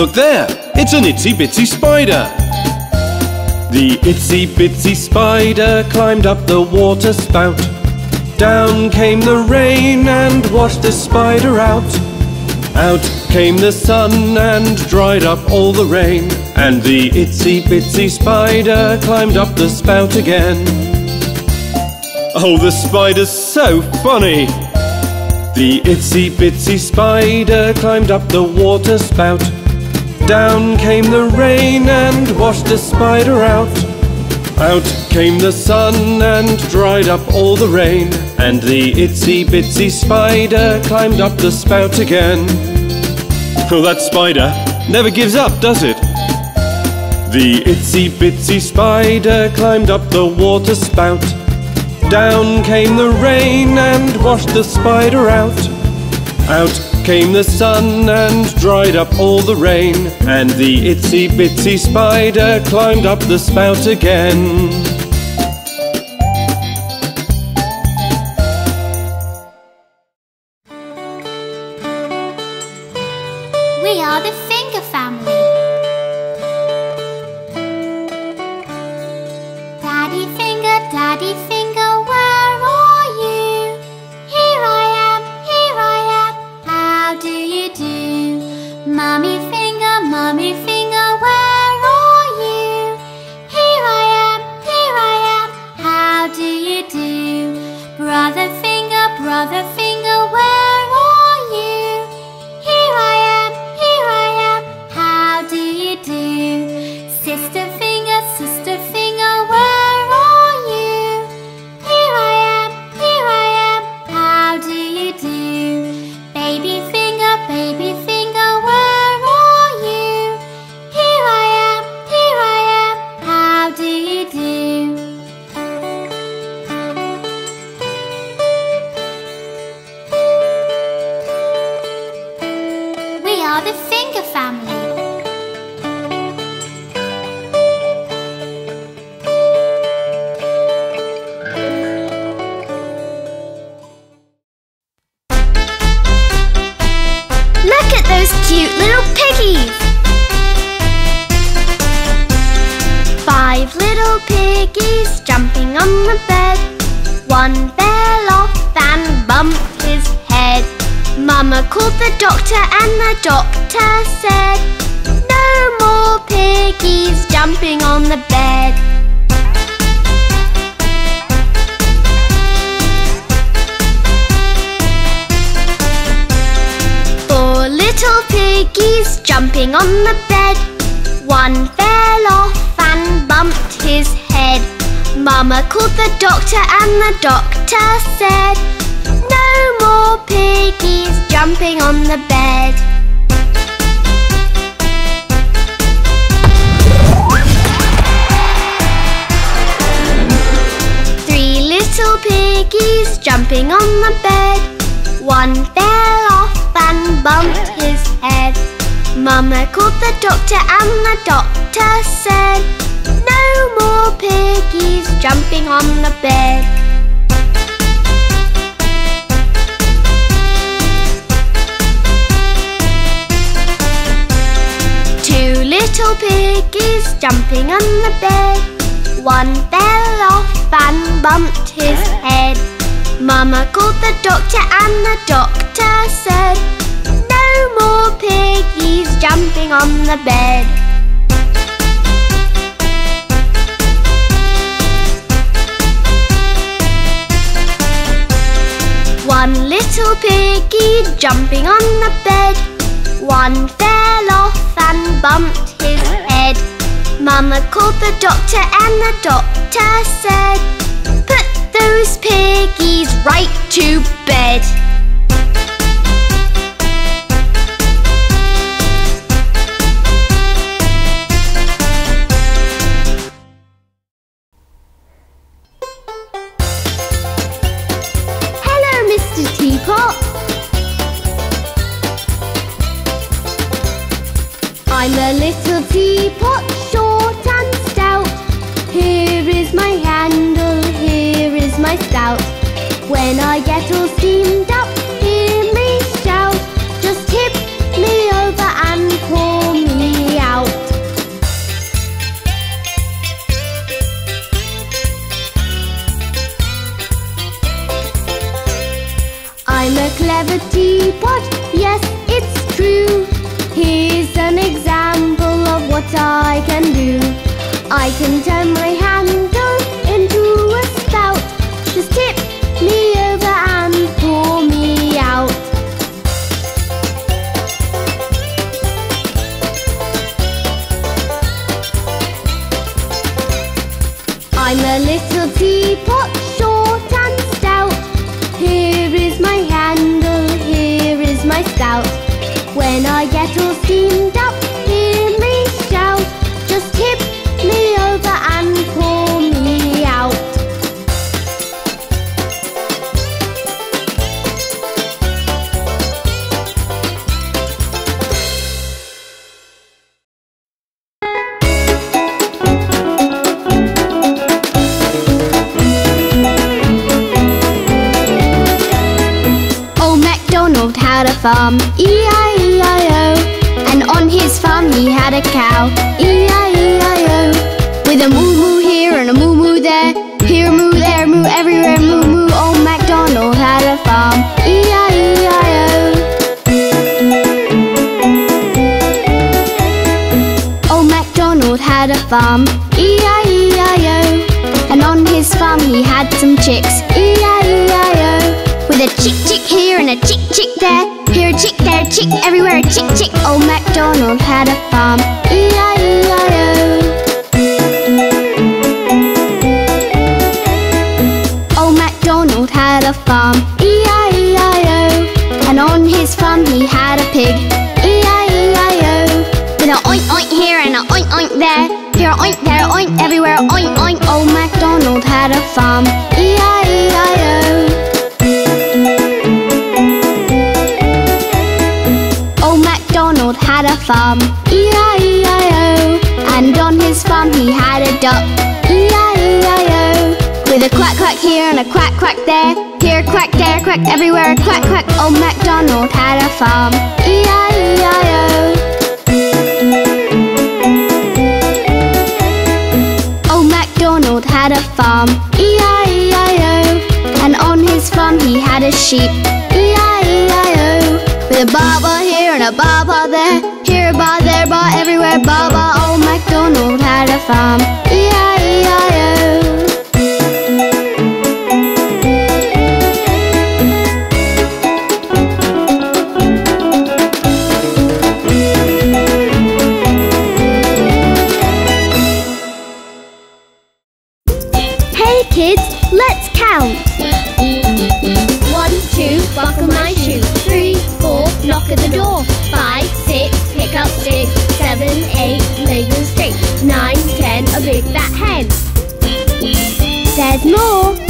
Look there, it's an itsy bitsy spider. The itsy bitsy spider climbed up the water spout. Down came the rain and washed the spider out. Out came the sun and dried up all the rain. And the itsy bitsy spider climbed up the spout again. Oh, the spider's so funny! The itsy bitsy spider climbed up the water spout. Down came the rain and washed the spider out. Out came the sun and dried up all the rain. And the itsy bitsy spider climbed up the spout again. Oh, that spider never gives up, does it? The itsy bitsy spider climbed up the water spout. Down came the rain and washed the spider out. Out came the sun and dried up all the rain. And the itsy bitsy spider climbed up the spout again. Little piggies jumping on the bed. One fell off and bumped his head. Mama called the doctor and the doctor said, No more piggies jumping on the bed. Four little piggies jumping on the bed. One Mama called the doctor and the doctor said, No more piggies jumping on the bed. Three little piggies jumping on the bed. One fell off and bumped his head. Mama called the doctor and the doctor said, more piggies jumping on the bed. Two little piggies jumping on the bed. One fell off and bumped his head. Mama called the doctor and the doctor said, No more piggies jumping on the bed. One little piggy jumping on the bed. One fell off and bumped his head. Mama called the doctor and the doctor said, Put those piggies right to bed. teapot short and stout. Here is my handle, here is my stout. When I get all steamed up, hear me shout. Just tip me over and pour me out. I'm a clever teapot, yes, it's true. Here's an example. I can do. I can turn my handle into a spout. Just tip me over and pour me out. I'm a little teapot, short and stout. Here is my handle, here is my spout. When I get all steamed up, farm, E-I-E-I-O And on his farm he had a cow, E-I-E-I-O With a moo-moo here and a moo-moo there Here moo, there moo, everywhere moo-moo Old MacDonald had a farm, E-I-E-I-O Old MacDonald had a farm, E-I-E-I-O And on his farm he had some chicks, E-I-E-I-O With a chick chick here and a chick chick there Here a chick, there a chick, everywhere a chick chick. Old MacDonald had a farm, E-I-E-I-O. Old MacDonald had a farm, E-I-E-I-O. And on his farm he had a pig, E-I-E-I-O. With a oink oink here and a oink oink there. Here a oink, there a oink, everywhere. A oink oink. Old MacDonald had a farm, E-I-E-I-O here and a quack quack there. Here quack, there quack, everywhere a quack quack. Old MacDonald had a farm, E-I-E-I-O Old MacDonald had a farm, E-I-E-I-O And on his farm he had a sheep, E-I-E-I-O With a baa here and a baa there. Here a baa, there a baa, everywhere a baa baa Old MacDonald had a farm, There's